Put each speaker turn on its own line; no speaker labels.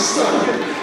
stuck in.